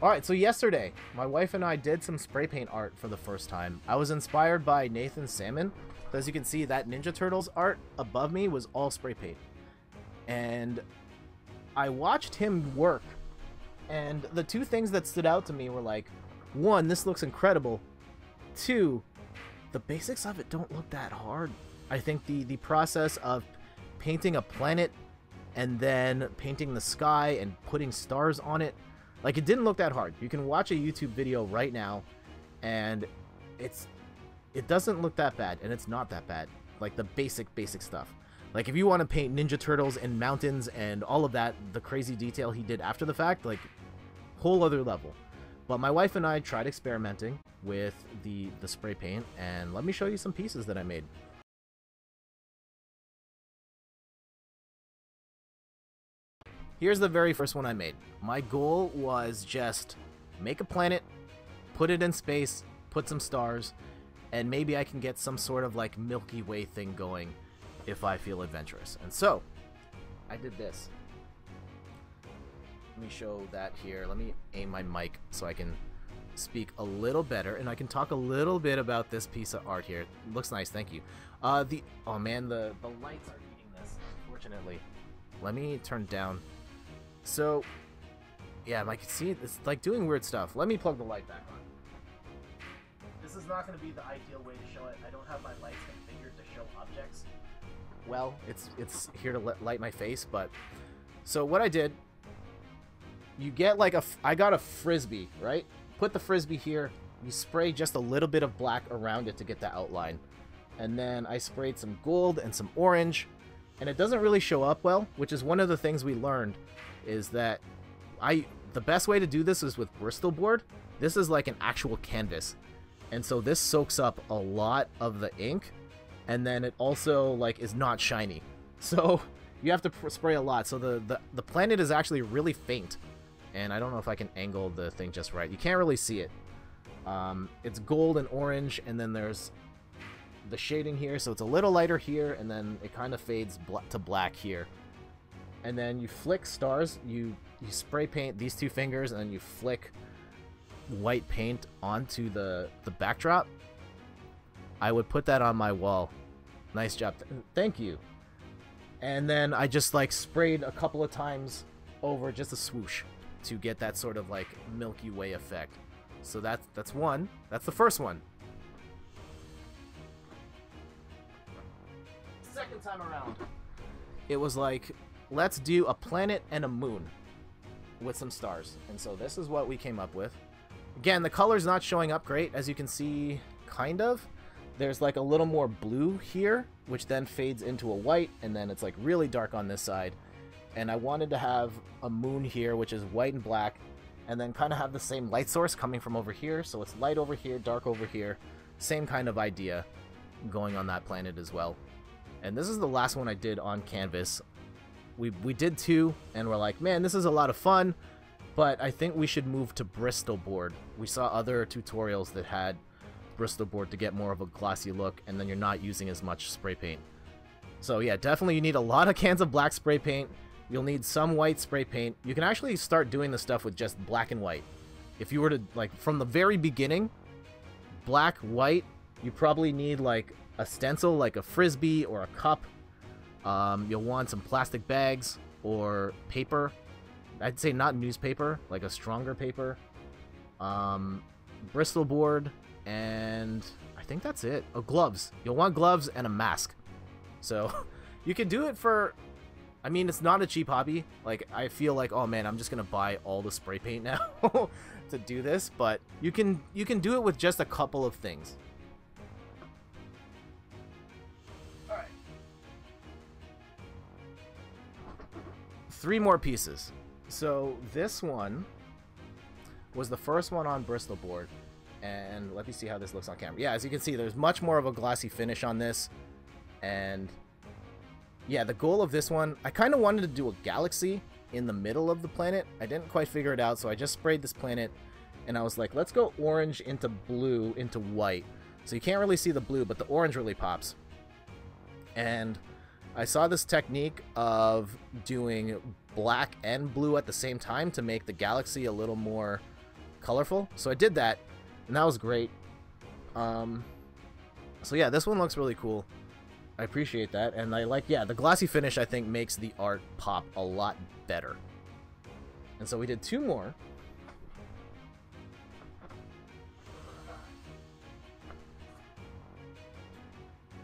Alright, so yesterday, my wife and I did some spray paint art for the first time. I was inspired by Nathan Salmon. As you can see, that Ninja Turtles art above me was all spray paint. And I watched him work, and the two things that stood out to me were like, one, this looks incredible. Two, the basics of it don't look that hard. I think the, the process of painting a planet and then painting the sky and putting stars on it like, it didn't look that hard. You can watch a YouTube video right now, and it's... It doesn't look that bad, and it's not that bad. Like, the basic, basic stuff. Like, if you want to paint Ninja Turtles and mountains and all of that, the crazy detail he did after the fact, like, whole other level. But my wife and I tried experimenting with the, the spray paint, and let me show you some pieces that I made. Here's the very first one I made. My goal was just make a planet, put it in space, put some stars, and maybe I can get some sort of like Milky Way thing going if I feel adventurous. And so, I did this. Let me show that here. Let me aim my mic so I can speak a little better and I can talk a little bit about this piece of art here. It looks nice, thank you. Uh, the oh man, the the lights are eating this. Fortunately, let me turn down so, yeah, I can see it's like doing weird stuff. Let me plug the light back on. This is not going to be the ideal way to show it. I don't have my lights configured to show objects. Well, it's it's here to light my face, but so what I did, you get like a I got a frisbee, right? Put the frisbee here. You spray just a little bit of black around it to get the outline. And then I sprayed some gold and some orange and it doesn't really show up well, which is one of the things we learned is that I the best way to do this is with Bristol board. This is like an actual canvas. And so this soaks up a lot of the ink and then it also like is not shiny. So you have to spray a lot. So the, the, the planet is actually really faint. And I don't know if I can angle the thing just right. You can't really see it. Um, it's gold and orange, and then there's the shading here, so it's a little lighter here, and then it kind of fades bl to black here. And then you flick stars, you, you spray paint these two fingers, and then you flick white paint onto the, the backdrop. I would put that on my wall. Nice job. Th thank you. And then I just like sprayed a couple of times over just a swoosh to get that sort of like Milky Way effect. So that's that's one. That's the first one. second time around, it was like, let's do a planet and a moon with some stars. And so this is what we came up with. Again, the color's not showing up great, as you can see, kind of. There's like a little more blue here, which then fades into a white, and then it's like really dark on this side. And I wanted to have a moon here, which is white and black, and then kind of have the same light source coming from over here. So it's light over here, dark over here. Same kind of idea going on that planet as well. And this is the last one I did on canvas. We, we did two, and we're like, man, this is a lot of fun, but I think we should move to Bristol board. We saw other tutorials that had Bristol board to get more of a glossy look, and then you're not using as much spray paint. So yeah, definitely you need a lot of cans of black spray paint. You'll need some white spray paint. You can actually start doing the stuff with just black and white. If you were to, like, from the very beginning, black, white, you probably need, like, a stencil like a frisbee or a cup. Um, you'll want some plastic bags or paper. I'd say not newspaper, like a stronger paper. Um, Bristol board, and I think that's it. Oh, gloves. You'll want gloves and a mask. So you can do it for. I mean, it's not a cheap hobby. Like, I feel like, oh man, I'm just gonna buy all the spray paint now to do this. But you can you can do it with just a couple of things. Three more pieces. So this one was the first one on Bristol board. And let me see how this looks on camera. Yeah, as you can see, there's much more of a glossy finish on this. And yeah, the goal of this one, I kind of wanted to do a galaxy in the middle of the planet. I didn't quite figure it out, so I just sprayed this planet. And I was like, let's go orange into blue into white. So you can't really see the blue, but the orange really pops. And I saw this technique of doing black and blue at the same time to make the galaxy a little more colorful. So I did that, and that was great. Um, so yeah, this one looks really cool. I appreciate that, and I like, yeah, the glossy finish I think makes the art pop a lot better. And so we did two more.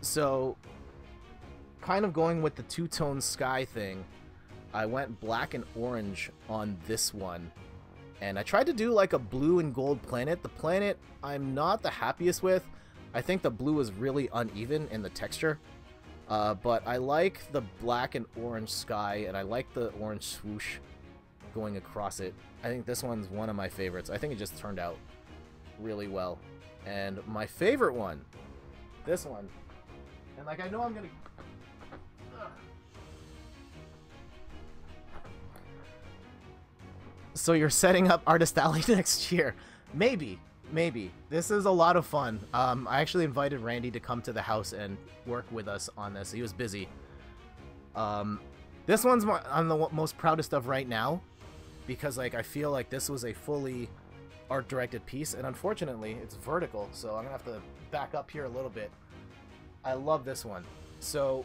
So, kind of going with the two-tone sky thing, I went black and orange on this one. And I tried to do like a blue and gold planet. The planet I'm not the happiest with. I think the blue is really uneven in the texture. Uh, but I like the black and orange sky, and I like the orange swoosh going across it. I think this one's one of my favorites. I think it just turned out really well. And my favorite one, this one, and like I know I'm gonna So you're setting up Artist Alley next year. Maybe. Maybe. This is a lot of fun. Um, I actually invited Randy to come to the house and work with us on this. He was busy. Um, this one's my, I'm the most proudest of right now because like I feel like this was a fully art directed piece and unfortunately it's vertical so I'm gonna have to back up here a little bit. I love this one. So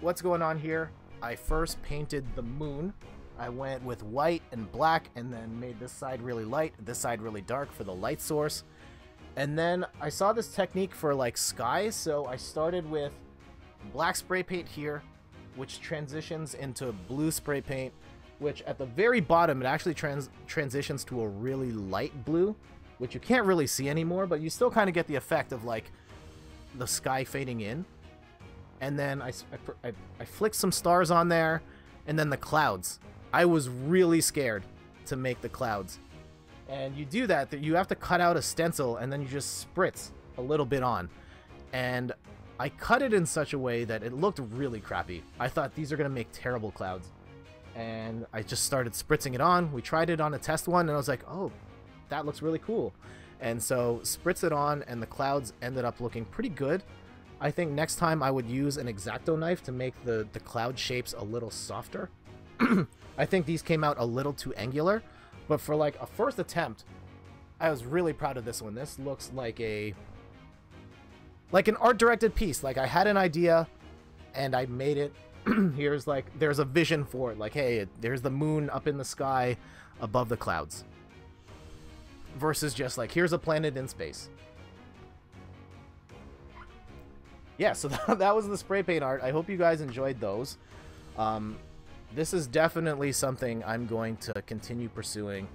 what's going on here? I first painted the moon I went with white and black and then made this side really light, this side really dark for the light source. And then I saw this technique for like skies, so I started with black spray paint here, which transitions into blue spray paint, which at the very bottom it actually trans transitions to a really light blue, which you can't really see anymore, but you still kind of get the effect of like the sky fading in. And then I, I, I, I flicked some stars on there, and then the clouds. I was really scared to make the clouds. And you do that, you have to cut out a stencil and then you just spritz a little bit on. And I cut it in such a way that it looked really crappy. I thought these are going to make terrible clouds. And I just started spritzing it on. We tried it on a test one and I was like, oh, that looks really cool. And so spritz it on and the clouds ended up looking pretty good. I think next time I would use an X-Acto knife to make the, the cloud shapes a little softer. I think these came out a little too angular, but for like a first attempt, I was really proud of this one. This looks like a like an art directed piece. Like I had an idea and I made it. Here's like there's a vision for it. Like hey, there's the moon up in the sky above the clouds. Versus just like here's a planet in space. Yeah, so that, was the spray paint art. I hope you guys enjoyed those. Um, this is definitely something I'm going to continue pursuing.